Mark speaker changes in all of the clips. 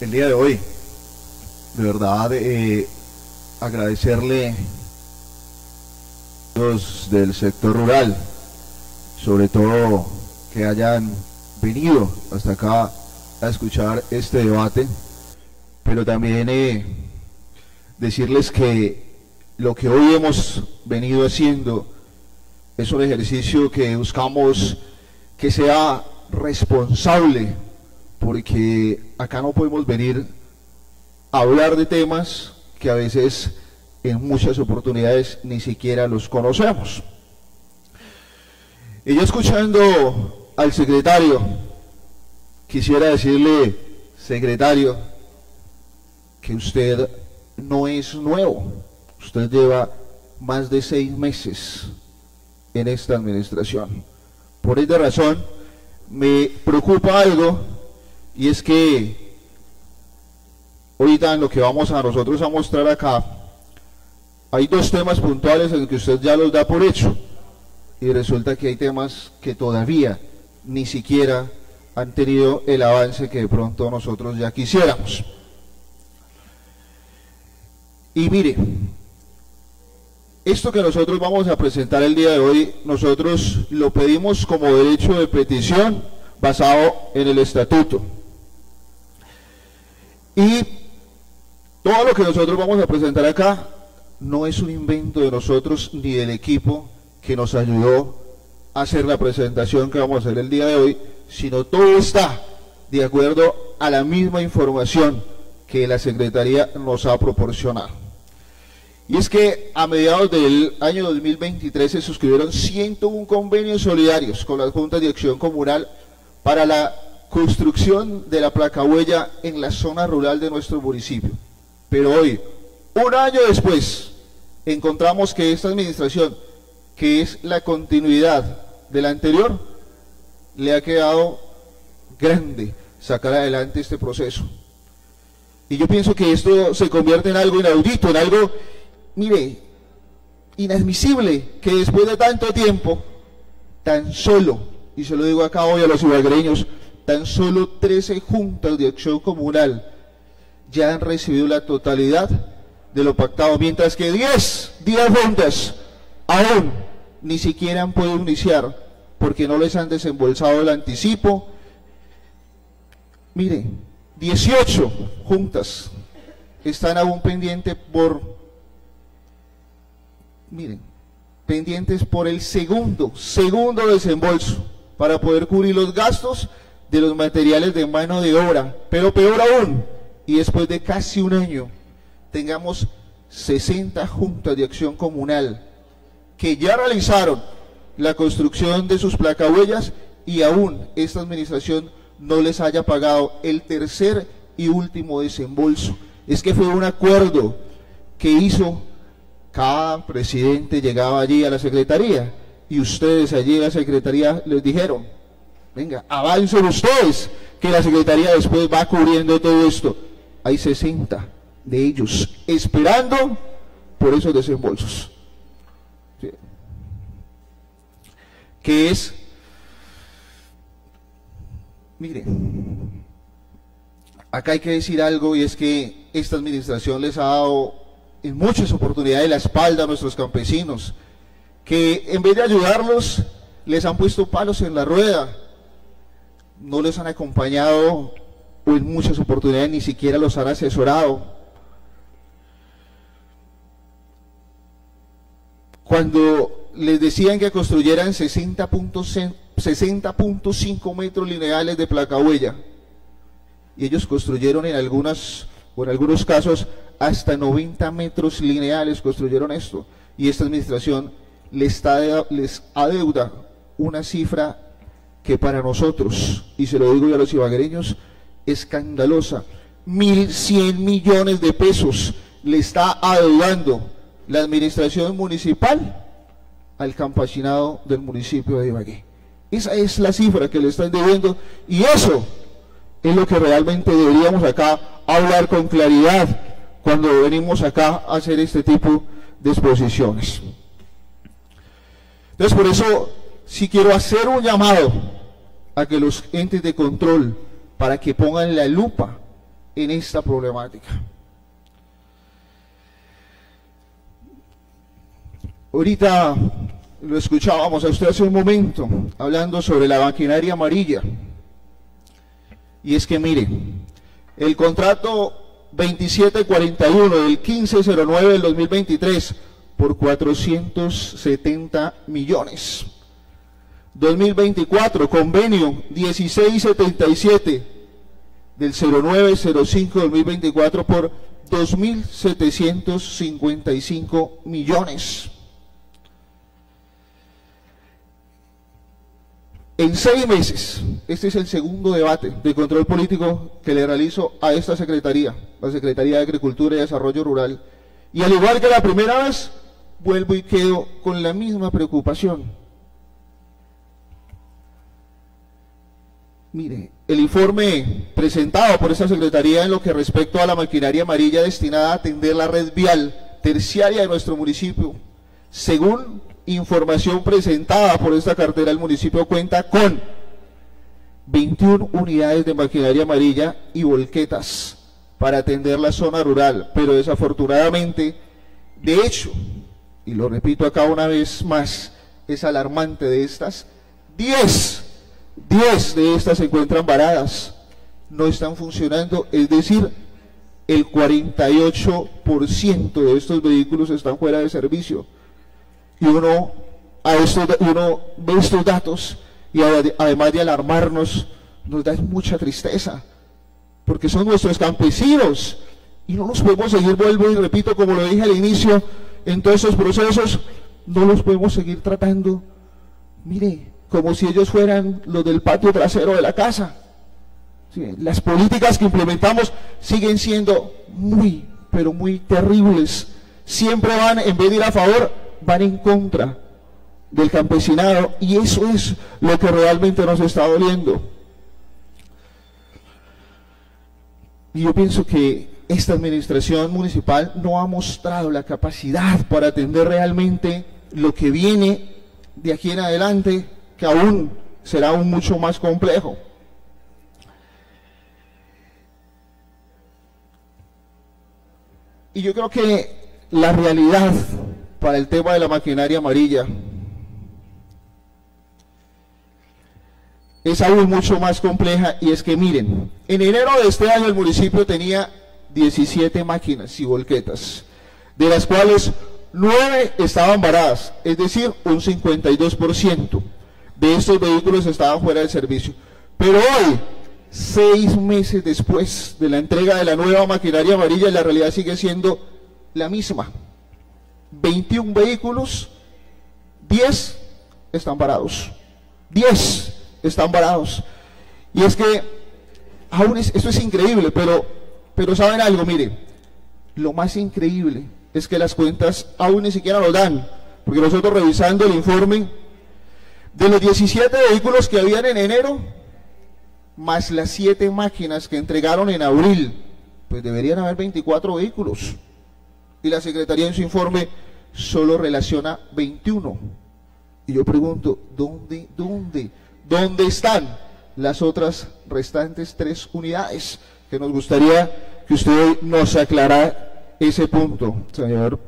Speaker 1: El día de hoy, de verdad, eh, agradecerle a los del sector rural, sobre todo que hayan venido hasta acá a escuchar este debate, pero también eh, decirles que lo que hoy hemos venido haciendo es un ejercicio que buscamos que sea responsable, porque acá no podemos venir a hablar de temas que a veces en muchas oportunidades ni siquiera los conocemos. Y yo escuchando al secretario, quisiera decirle, secretario, que usted no es nuevo, usted lleva más de seis meses en esta administración. Por esta razón, me preocupa algo y es que ahorita en lo que vamos a nosotros a mostrar acá, hay dos temas puntuales en que usted ya los da por hecho y resulta que hay temas que todavía ni siquiera han tenido el avance que de pronto nosotros ya quisiéramos. Y mire, esto que nosotros vamos a presentar el día de hoy, nosotros lo pedimos como derecho de petición basado en el estatuto. Y todo lo que nosotros vamos a presentar acá no es un invento de nosotros ni del equipo que nos ayudó a hacer la presentación que vamos a hacer el día de hoy, sino todo está de acuerdo a la misma información que la Secretaría nos ha proporcionado. Y es que a mediados del año 2023 se suscribieron 101 convenios solidarios con las juntas de acción comunal para la construcción de la placa huella en la zona rural de nuestro municipio. Pero hoy, un año después, encontramos que esta administración, que es la continuidad de la anterior, le ha quedado grande sacar adelante este proceso. Y yo pienso que esto se convierte en algo inaudito, en algo mire, inadmisible que después de tanto tiempo, tan solo, y se lo digo acá hoy a los ibargreños, tan solo 13 juntas de acción comunal ya han recibido la totalidad de lo pactado, mientras que 10, 10 juntas aún ni siquiera han podido iniciar porque no les han desembolsado el anticipo. Mire, 18 juntas están aún pendientes por miren, pendientes por el segundo, segundo desembolso para poder cubrir los gastos de los materiales de mano de obra. Pero peor aún, y después de casi un año, tengamos 60 juntas de acción comunal que ya realizaron la construcción de sus placahuellas y aún esta administración no les haya pagado el tercer y último desembolso. Es que fue un acuerdo que hizo cada presidente llegaba allí a la secretaría y ustedes allí en la secretaría les dijeron, venga, avancen ustedes, que la secretaría después va cubriendo todo esto. Hay 60 de ellos esperando por esos desembolsos. Que es, mire, acá hay que decir algo y es que esta administración les ha dado en muchas oportunidades la espalda a nuestros campesinos, que en vez de ayudarlos, les han puesto palos en la rueda, no les han acompañado o en muchas oportunidades ni siquiera los han asesorado. Cuando les decían que construyeran 60.5 metros lineales de placa huella, y ellos construyeron en algunas o en algunos casos hasta 90 metros lineales construyeron esto. Y esta administración les, está, les adeuda una cifra que para nosotros, y se lo digo a los ibaguereños, escandalosa. 1.100 millones de pesos le está adeudando la administración municipal al campesinado del municipio de Ibagué. Esa es la cifra que le están debiendo y eso es lo que realmente deberíamos acá hablar con claridad cuando venimos acá a hacer este tipo de exposiciones. Entonces, por eso, si quiero hacer un llamado a que los entes de control para que pongan la lupa en esta problemática. Ahorita lo escuchábamos a usted hace un momento hablando sobre la maquinaria amarilla. Y es que mire, el contrato 2741 del 1509 del 2023 por 470 millones. 2024, convenio 1677 del 0905 2024 por 2.755 millones. En seis meses, este es el segundo debate de control político que le realizo a esta Secretaría, la Secretaría de Agricultura y Desarrollo Rural. Y al igual que la primera vez, vuelvo y quedo con la misma preocupación. Mire, el informe presentado por esta Secretaría en lo que respecta a la maquinaria amarilla destinada a atender la red vial terciaria de nuestro municipio, según información presentada por esta cartera, el municipio cuenta con 21 unidades de maquinaria amarilla y volquetas para atender la zona rural, pero desafortunadamente, de hecho, y lo repito acá una vez más, es alarmante de estas, 10, 10 de estas se encuentran varadas, no están funcionando, es decir, el 48% de estos vehículos están fuera de servicio. Y uno, a uno ve estos datos y además de alarmarnos, nos da mucha tristeza, porque son nuestros campesinos y no nos podemos seguir, vuelvo y repito, como lo dije al inicio, en todos estos procesos, no los podemos seguir tratando, mire, como si ellos fueran los del patio trasero de la casa. las políticas que implementamos siguen siendo muy, pero muy terribles. Siempre van, en vez de ir a favor, van en contra del campesinado y eso es lo que realmente nos está doliendo. Y yo pienso que esta administración municipal no ha mostrado la capacidad para atender realmente lo que viene de aquí en adelante, que aún será aún mucho más complejo. Y yo creo que la realidad para el tema de la maquinaria amarilla. Es aún mucho más compleja y es que miren, en enero de este año el municipio tenía 17 máquinas y volquetas, de las cuales 9 estaban varadas, es decir, un 52% de estos vehículos estaban fuera de servicio. Pero hoy, seis meses después de la entrega de la nueva maquinaria amarilla, la realidad sigue siendo la misma. 21 vehículos, 10 están varados. 10 están varados. Y es que, aún es, esto es increíble, pero, pero saben algo, mire, lo más increíble es que las cuentas aún ni siquiera lo dan, porque nosotros revisando el informe, de los 17 vehículos que habían en enero, más las 7 máquinas que entregaron en abril, pues deberían haber 24 vehículos y la Secretaría en su informe solo relaciona 21. Y yo pregunto, ¿dónde, dónde, dónde están las otras restantes tres unidades? Que nos gustaría que usted nos aclarara ese punto, señor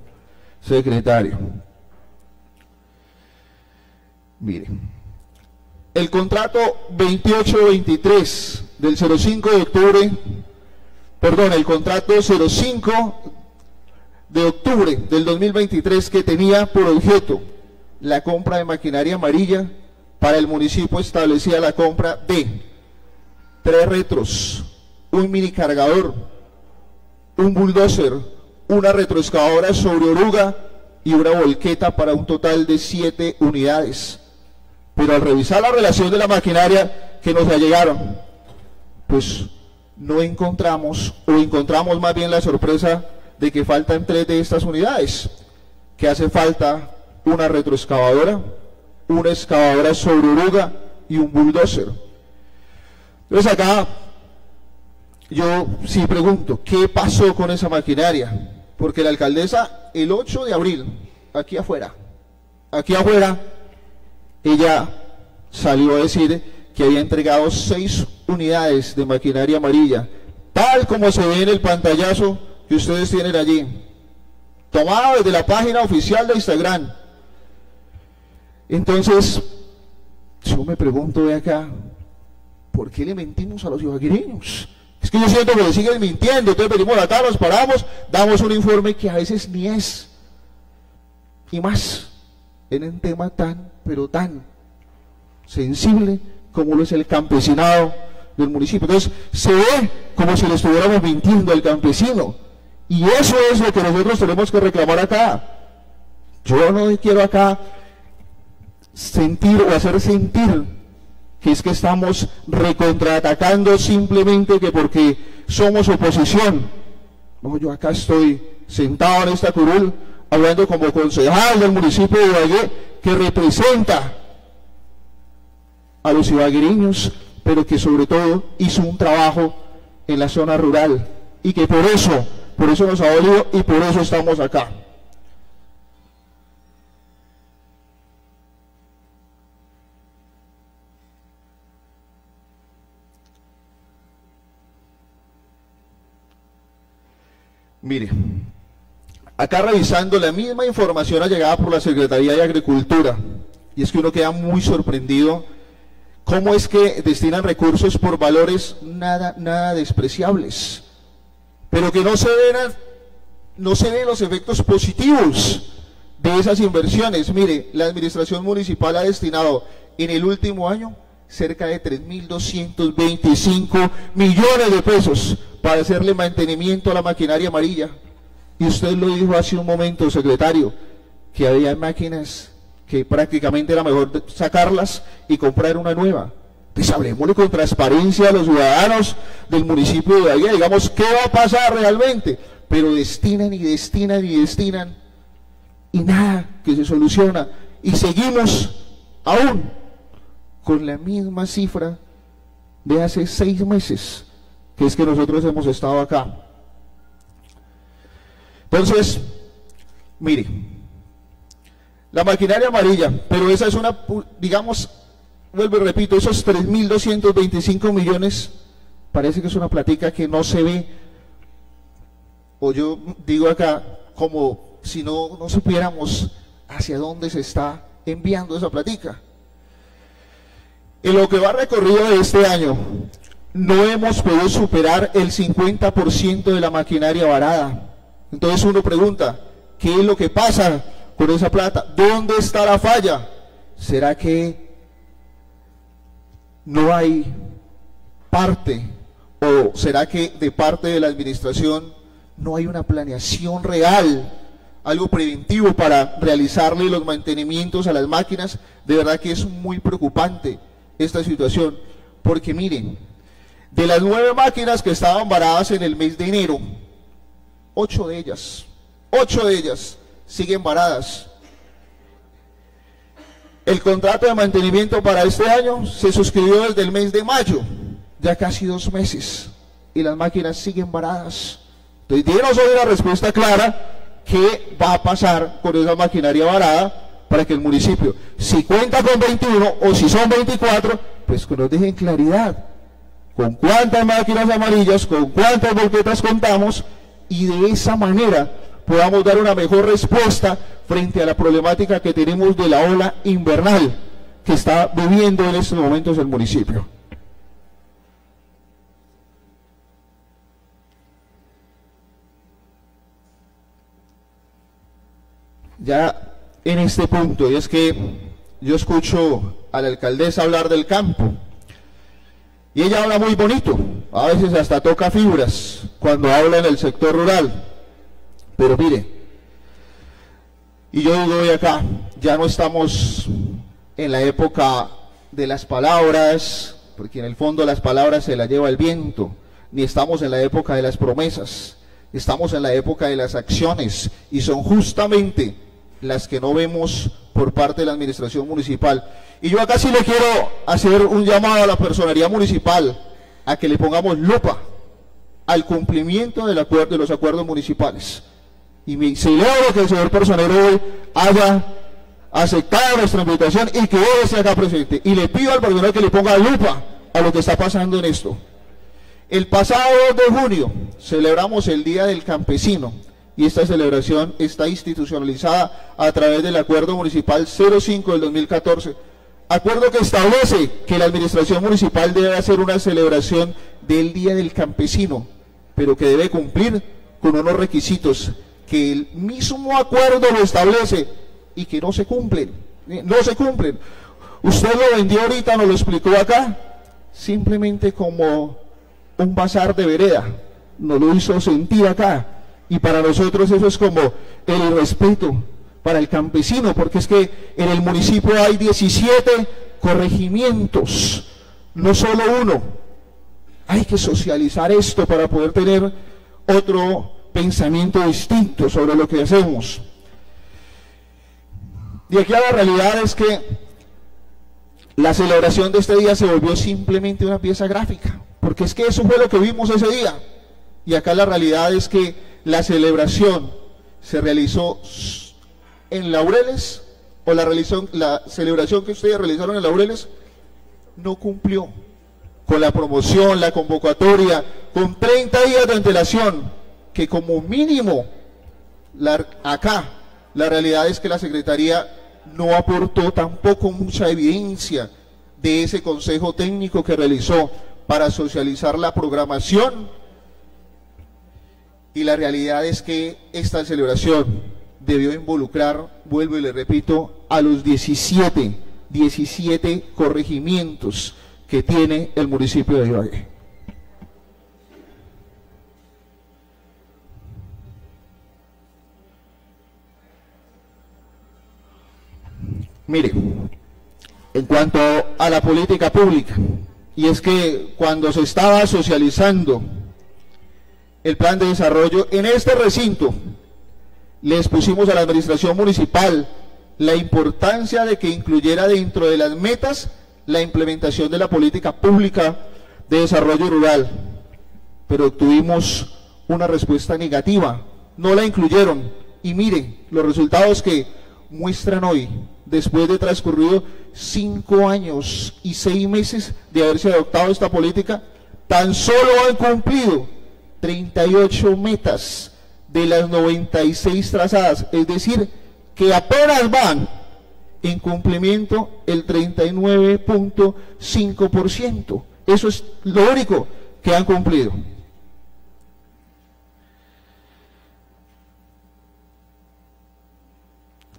Speaker 1: secretario. Mire, el contrato 2823 del 05 de octubre, perdón, el contrato 05 de octubre del 2023 que tenía por objeto la compra de maquinaria amarilla, para el municipio establecía la compra de tres retros, un mini cargador, un bulldozer, una retroexcavadora sobre oruga y una volqueta para un total de siete unidades. Pero al revisar la relación de la maquinaria que nos allegaron, pues no encontramos, o encontramos más bien la sorpresa de que faltan tres de estas unidades, que hace falta una retroexcavadora, una excavadora sobre oruga y un bulldozer. Entonces acá yo sí pregunto, ¿qué pasó con esa maquinaria? Porque la alcaldesa el 8 de abril, aquí afuera, aquí afuera, ella salió a decir que había entregado seis unidades de maquinaria amarilla, tal como se ve en el pantallazo que ustedes tienen allí, tomado desde la página oficial de Instagram. Entonces, yo me pregunto de acá, ¿por qué le mentimos a los ibaguereños? Es que yo siento que le siguen mintiendo, entonces venimos acá, nos paramos, damos un informe que a veces ni es. Y más, en un tema tan, pero tan sensible como lo es el campesinado del municipio. Entonces, se ve como si le estuviéramos mintiendo al campesino. Y eso es lo que nosotros tenemos que reclamar acá. Yo no quiero acá sentir o hacer sentir que es que estamos recontraatacando simplemente que porque somos oposición. No, yo acá estoy sentado en esta curul hablando como concejal del municipio de Ibagué que representa a los ibagueriños, pero que sobre todo hizo un trabajo en la zona rural y que por eso, por eso nos ha dolido y por eso estamos acá. Mire, acá revisando la misma información llegada por la Secretaría de Agricultura, y es que uno queda muy sorprendido cómo es que destinan recursos por valores nada, nada despreciables, pero que no se ven, no se ven los efectos positivos de esas inversiones. Mire, la administración municipal ha destinado en el último año cerca de 3.225 millones de pesos para hacerle mantenimiento a la maquinaria amarilla. Y usted lo dijo hace un momento, secretario, que había máquinas que prácticamente era mejor sacarlas y comprar una nueva. Pues hablemosle con transparencia a los ciudadanos del municipio de allá, digamos, ¿qué va a pasar realmente? Pero destinan y destinan y destinan y nada que se soluciona. Y seguimos aún con la misma cifra de hace seis meses, que es que nosotros hemos estado acá. Entonces, mire, la maquinaria amarilla, pero esa es una, digamos, vuelvo y repito, esos 3.225 millones, parece que es una platica que no se ve, o yo digo acá, como si no, no supiéramos hacia dónde se está enviando esa platica. En lo que va recorrido de este año, no hemos podido superar el 50% de la maquinaria varada. Entonces uno pregunta, ¿qué es lo que pasa con esa plata? ¿Dónde está la falla? ¿Será que no hay parte o será que de parte de la administración no hay una planeación real, algo preventivo para realizarle los mantenimientos a las máquinas? De verdad que es muy preocupante esta situación, porque miren, de las nueve máquinas que estaban varadas en el mes de enero, ocho de ellas, ocho de ellas siguen varadas. El contrato de mantenimiento para este año se suscribió desde el mes de mayo, ya casi dos meses, y las máquinas siguen varadas. Entonces, díganos hoy la respuesta clara, ¿qué va a pasar con esa maquinaria varada para que el municipio, si cuenta con 21 o si son 24, pues que nos dejen claridad con cuántas máquinas amarillas, con cuántas volquetas contamos y de esa manera podamos dar una mejor respuesta frente a la problemática que tenemos de la ola invernal que está viviendo en estos momentos el municipio. Ya en este punto, y es que yo escucho a la alcaldesa hablar del campo, y ella habla muy bonito, a veces hasta toca fibras cuando habla en el sector rural, pero mire, y yo digo hoy acá, ya no estamos en la época de las palabras, porque en el fondo las palabras se las lleva el viento, ni estamos en la época de las promesas, estamos en la época de las acciones, y son justamente las que no vemos por parte de la administración municipal. Y yo acá sí le quiero hacer un llamado a la personería municipal a que le pongamos lupa al cumplimiento del acuerdo, de los acuerdos municipales. Y me celebro que el señor personero hoy haya aceptado nuestra invitación y que hoy esté acá presente. Y le pido al partido que le ponga lupa a lo que está pasando en esto. El pasado 2 de junio celebramos el Día del Campesino y esta celebración está institucionalizada a través del Acuerdo Municipal 05 del 2014. Acuerdo que establece que la Administración Municipal debe hacer una celebración del Día del Campesino, pero que debe cumplir con unos requisitos que el mismo acuerdo lo establece y que no se cumplen. No se cumplen. Usted lo vendió ahorita, nos lo explicó acá, simplemente como un bazar de vereda. Nos lo hizo sentir acá. Y para nosotros eso es como el respeto para el campesino, porque es que en el municipio hay 17 corregimientos, no solo uno. Hay que socializar esto para poder tener otro pensamiento distinto sobre lo que hacemos. Y aquí la realidad es que la celebración de este día se volvió simplemente una pieza gráfica, porque es que eso fue lo que vimos ese día. Y acá la realidad es que la celebración se realizó en Laureles, o la, la celebración que ustedes realizaron en Laureles, no cumplió con la promoción, la convocatoria, con 30 días de antelación, que como mínimo acá la realidad es que la Secretaría no aportó tampoco mucha evidencia de ese consejo técnico que realizó para socializar la programación. Y la realidad es que esta celebración debió involucrar, vuelvo y le repito, a los 17, 17 corregimientos que tiene el municipio de Ibagué. Mire, en cuanto a la política pública, y es que cuando se estaba socializando el plan de desarrollo en este recinto, les pusimos a la administración municipal la importancia de que incluyera dentro de las metas la implementación de la política pública de desarrollo rural, pero tuvimos una respuesta negativa, no la incluyeron. Y mire los resultados que muestran hoy después de transcurrido cinco años y seis meses de haberse adoptado esta política, tan solo han cumplido 38 metas de las 96 trazadas, es decir, que apenas van en cumplimiento el 39.5%. Eso es lo único que han cumplido.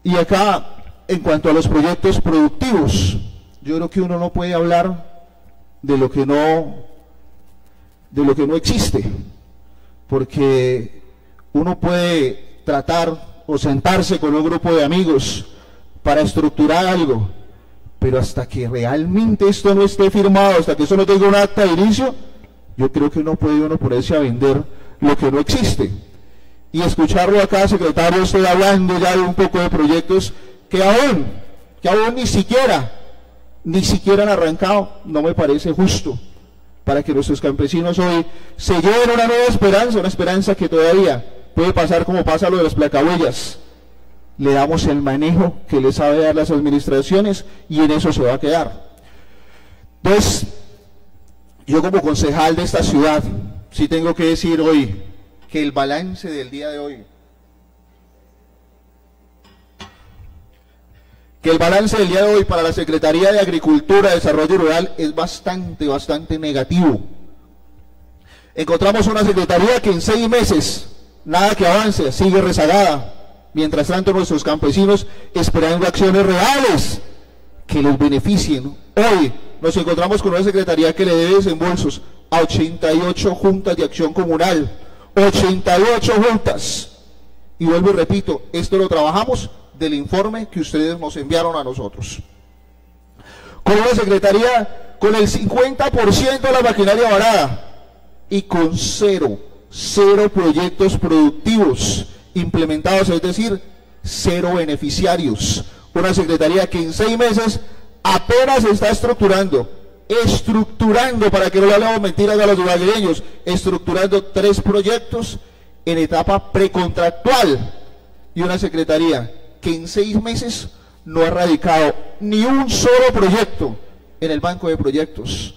Speaker 1: Y acá en cuanto a los proyectos productivos, yo creo que uno no puede hablar de lo que no, de lo que no existe, porque uno puede tratar o sentarse con un grupo de amigos para estructurar algo, pero hasta que realmente esto no esté firmado, hasta que eso no tenga un acta de inicio, yo creo que no puede uno ponerse a vender lo que no existe. Y escucharlo acá, secretario, estoy hablando ya de un poco de proyectos que aún, que aún ni siquiera, ni siquiera han arrancado, no me parece justo para que nuestros campesinos hoy se lleven una nueva esperanza, una esperanza que todavía puede pasar como pasa lo de las placahuellas. Le damos el manejo que le sabe dar las administraciones y en eso se va a quedar. Entonces, yo como concejal de esta ciudad, sí tengo que decir hoy que el balance del día de hoy que el balance del día de hoy para la Secretaría de Agricultura y Desarrollo Rural es bastante, bastante negativo. Encontramos una Secretaría que en seis meses, nada que avance, sigue rezagada. Mientras tanto, nuestros campesinos esperando acciones reales que los beneficien. Hoy nos encontramos con una Secretaría que le debe desembolsos a 88 juntas de acción comunal. 88 juntas. Y vuelvo y repito, esto lo trabajamos del informe que ustedes nos enviaron a nosotros. Con una secretaría con el 50% de la maquinaria varada y con cero, cero proyectos productivos implementados, es decir, cero beneficiarios. Una secretaría que en seis meses apenas está estructurando, estructurando, para que no le hablemos mentiras a los ibaguereños, estructurando tres proyectos en etapa precontractual y una secretaría que en seis meses no ha radicado ni un solo proyecto en el banco de proyectos.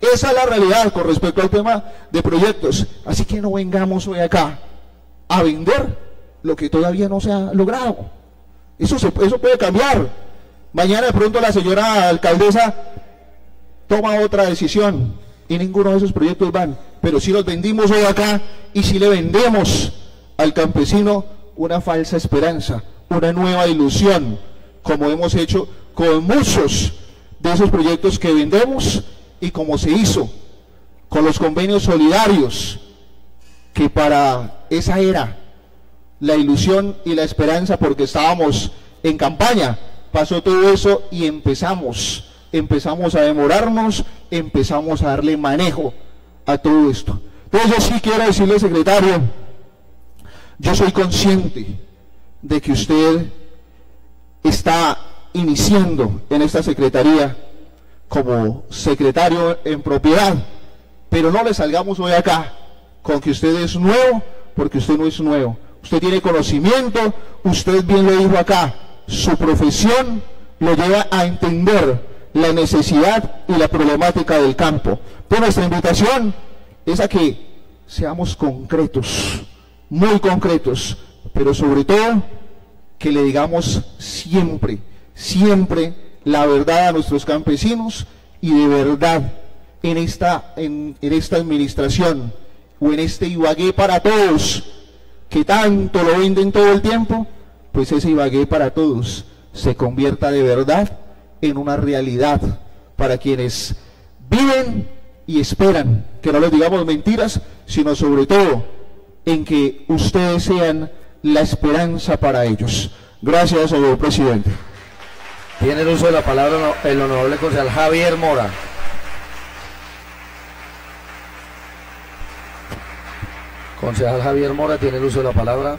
Speaker 1: Esa es la realidad con respecto al tema de proyectos. Así que no vengamos hoy acá a vender lo que todavía no se ha logrado. Eso, se, eso puede cambiar. Mañana de pronto la señora alcaldesa toma otra decisión y ninguno de esos proyectos van. Pero si los vendimos hoy acá y si le vendemos al campesino una falsa esperanza, una nueva ilusión, como hemos hecho con muchos de esos proyectos que vendemos y como se hizo con los convenios solidarios, que para esa era la ilusión y la esperanza porque estábamos en campaña, pasó todo eso y empezamos, empezamos a demorarnos, empezamos a darle manejo a todo esto. Entonces yo sí quiero decirle, secretario, yo soy consciente de que usted está iniciando en esta secretaría como secretario en propiedad, pero no le salgamos hoy acá con que usted es nuevo, porque usted no es nuevo. Usted tiene conocimiento, usted bien lo dijo acá, su profesión lo lleva a entender la necesidad y la problemática del campo. Pero nuestra invitación es a que seamos concretos, muy concretos, pero sobre todo que le digamos siempre, siempre la verdad a nuestros campesinos y de verdad en esta, en, esta administración o en este Ibagué para todos, que tanto lo venden todo el tiempo, pues ese Ibagué para todos se convierta de verdad en una realidad para quienes viven y esperan que no les digamos mentiras, sino sobre todo en que ustedes sean la esperanza para ellos. Gracias, señor presidente.
Speaker 2: Tiene el uso de la palabra el honorable concejal Javier Mora. Concejal Javier Mora tiene el uso de la palabra.